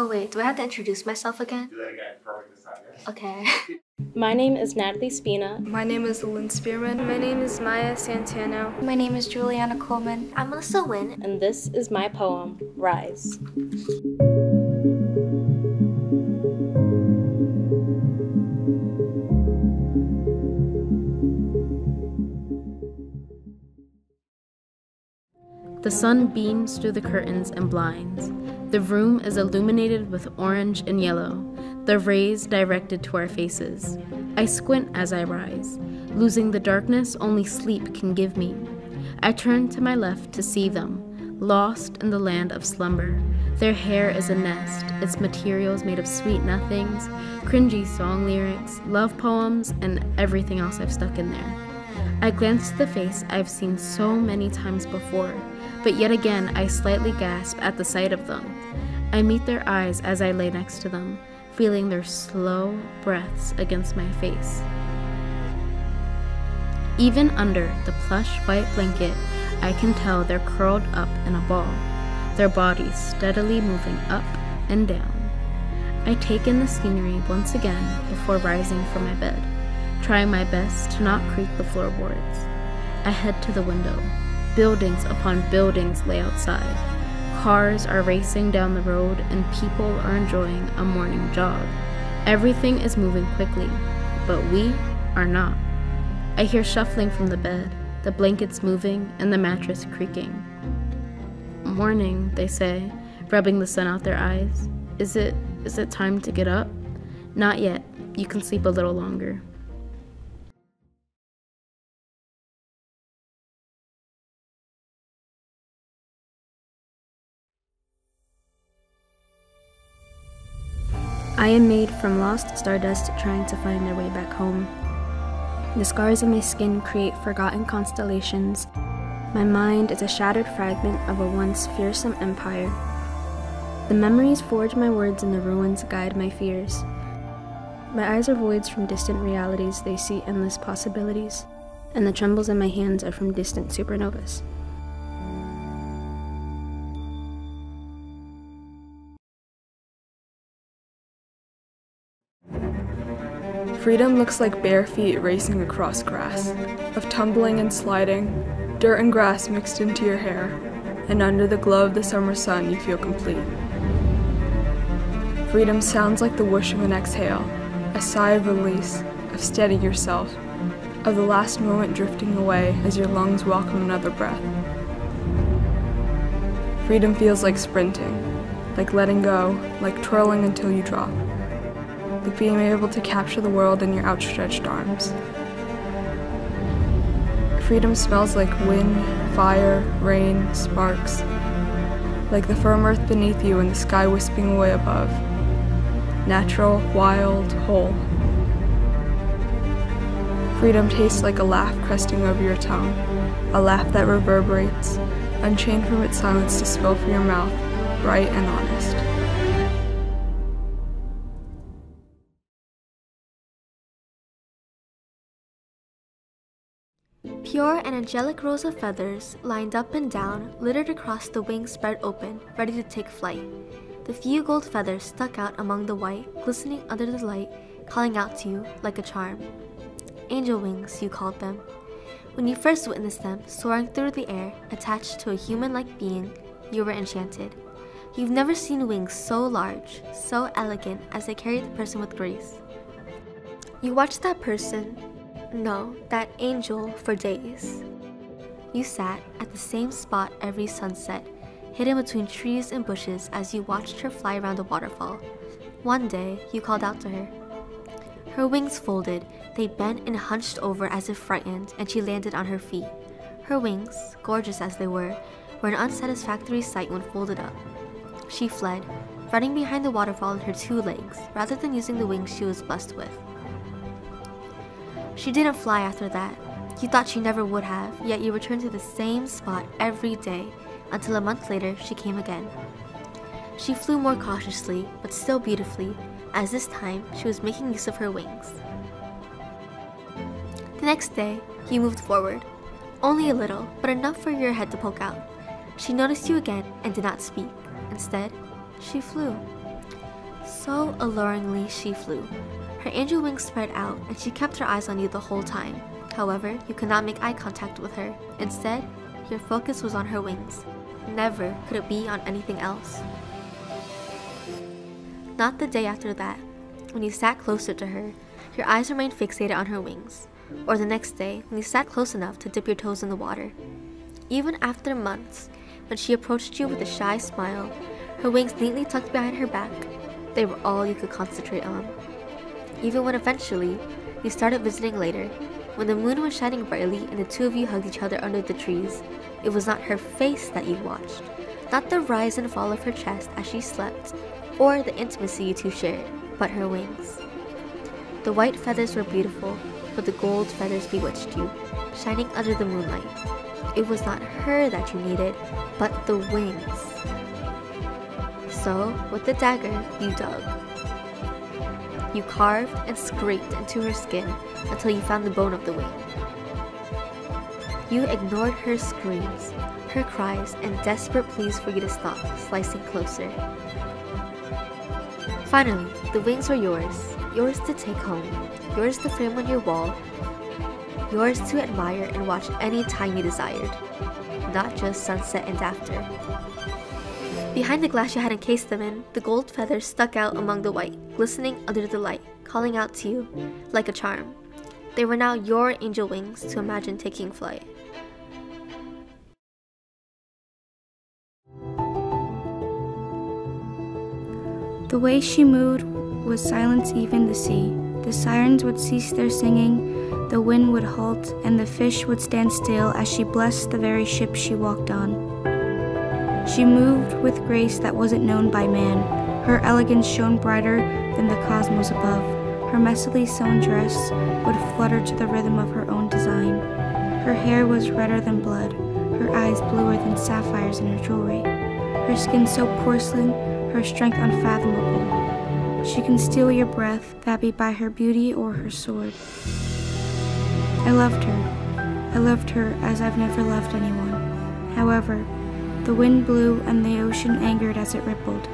Oh wait, do I have to introduce myself again? Do that again. Perfect this time, yes? Okay. My name is Natalie Spina. My name is Lynn Spearman. My name is Maya Santano. My name is Juliana Coleman. I'm Melissa Wynn. And this is my poem, Rise. The sun beams through the curtains and blinds. The room is illuminated with orange and yellow, the rays directed to our faces. I squint as I rise, losing the darkness only sleep can give me. I turn to my left to see them, lost in the land of slumber. Their hair is a nest, its materials made of sweet nothings, cringy song lyrics, love poems, and everything else I've stuck in there. I glance to the face I've seen so many times before, but yet again I slightly gasp at the sight of them. I meet their eyes as I lay next to them, feeling their slow breaths against my face. Even under the plush white blanket, I can tell they're curled up in a ball, their bodies steadily moving up and down. I take in the scenery once again before rising from my bed, trying my best to not creak the floorboards. I head to the window. Buildings upon buildings lay outside. Cars are racing down the road and people are enjoying a morning jog. Everything is moving quickly, but we are not. I hear shuffling from the bed, the blankets moving, and the mattress creaking. Morning, they say, rubbing the sun out their eyes. Is it is it time to get up? Not yet. You can sleep a little longer. I am made from lost stardust trying to find their way back home. The scars on my skin create forgotten constellations. My mind is a shattered fragment of a once fearsome empire. The memories forge my words and the ruins guide my fears. My eyes are voids from distant realities, they see endless possibilities, and the trembles in my hands are from distant supernovas. Freedom looks like bare feet racing across grass, of tumbling and sliding, dirt and grass mixed into your hair, and under the glow of the summer sun you feel complete. Freedom sounds like the whoosh of an exhale, a sigh of release, of steady yourself, of the last moment drifting away as your lungs welcome another breath. Freedom feels like sprinting, like letting go, like twirling until you drop like being able to capture the world in your outstretched arms. Freedom smells like wind, fire, rain, sparks, like the firm earth beneath you and the sky wisping away above. Natural, wild, whole. Freedom tastes like a laugh cresting over your tongue, a laugh that reverberates, unchained from its silence to spill from your mouth, bright and honest. Pure and angelic rows of feathers, lined up and down, littered across the wings spread open, ready to take flight. The few gold feathers stuck out among the white, glistening under the light, calling out to you like a charm. Angel wings, you called them. When you first witnessed them soaring through the air, attached to a human like being, you were enchanted. You've never seen wings so large, so elegant as they carried the person with grace. You watched that person, no, that angel for days. You sat at the same spot every sunset, hidden between trees and bushes as you watched her fly around a waterfall. One day, you called out to her. Her wings folded, they bent and hunched over as if frightened, and she landed on her feet. Her wings, gorgeous as they were, were an unsatisfactory sight when folded up. She fled, running behind the waterfall on her two legs, rather than using the wings she was blessed with. She didn't fly after that. You thought she never would have, yet you returned to the same spot every day until a month later she came again. She flew more cautiously, but still beautifully, as this time she was making use of her wings. The next day, you moved forward. Only a little, but enough for your head to poke out. She noticed you again and did not speak. Instead, she flew. So alluringly she flew. Her angel wings spread out, and she kept her eyes on you the whole time. However, you could not make eye contact with her. Instead, your focus was on her wings. Never could it be on anything else. Not the day after that, when you sat closer to her, your eyes remained fixated on her wings. Or the next day, when you sat close enough to dip your toes in the water. Even after months, when she approached you with a shy smile, her wings neatly tucked behind her back, they were all you could concentrate on. Even when eventually, you started visiting later, when the moon was shining brightly and the two of you hugged each other under the trees, it was not her face that you watched, not the rise and fall of her chest as she slept, or the intimacy you two shared, but her wings. The white feathers were beautiful, but the gold feathers bewitched you, shining under the moonlight. It was not her that you needed, but the wings. So, with the dagger, you dug. You carved and scraped into her skin until you found the bone of the wing. You ignored her screams, her cries, and desperate pleas for you to stop, slicing closer. Finally, the wings were yours, yours to take home, yours to frame on your wall, yours to admire and watch any time you desired, not just sunset and after. Behind the glass you had encased them in, the gold feathers stuck out among the white, glistening under the light, calling out to you like a charm. They were now your angel wings to imagine taking flight. The way she moved would silence even the sea. The sirens would cease their singing, the wind would halt, and the fish would stand still as she blessed the very ship she walked on. She moved with grace that wasn't known by man. Her elegance shone brighter than the cosmos above. Her messily sewn dress would flutter to the rhythm of her own design. Her hair was redder than blood, her eyes bluer than sapphires in her jewelry. Her skin so porcelain, her strength unfathomable. She can steal your breath, that be by her beauty or her sword. I loved her. I loved her as I've never loved anyone. However, the wind blew and the ocean angered as it rippled.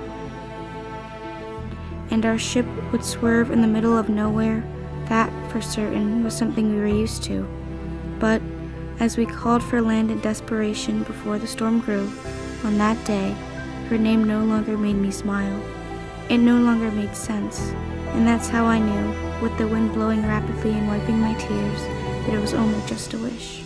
And our ship would swerve in the middle of nowhere. That, for certain, was something we were used to. But as we called for land in desperation before the storm grew, on that day, her name no longer made me smile. It no longer made sense. And that's how I knew, with the wind blowing rapidly and wiping my tears, that it was only just a wish.